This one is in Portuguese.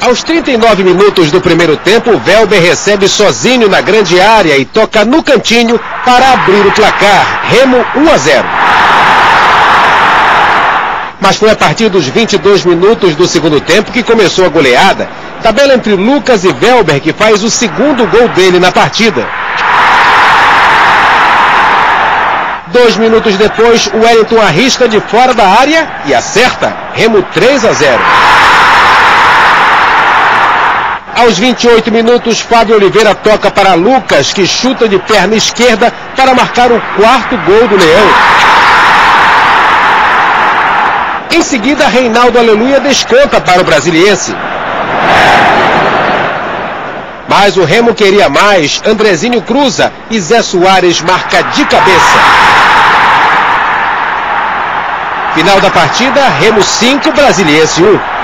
Aos 39 minutos do primeiro tempo, Velber recebe sozinho na grande área e toca no cantinho para abrir o placar. Remo 1 a 0. Mas foi a partir dos 22 minutos do segundo tempo que começou a goleada. Tabela entre Lucas e Velber que faz o segundo gol dele na partida. Dois minutos depois, o Wellington arrisca de fora da área e acerta. Remo 3 a 0. Aos 28 minutos, Fábio Oliveira toca para Lucas, que chuta de perna esquerda para marcar o quarto gol do Leão. Em seguida, Reinaldo Aleluia desconta para o brasiliense. Mas o Remo queria mais. Andrezinho cruza e Zé Soares marca de cabeça. Final da partida, Remo 5, Brasiliense 1.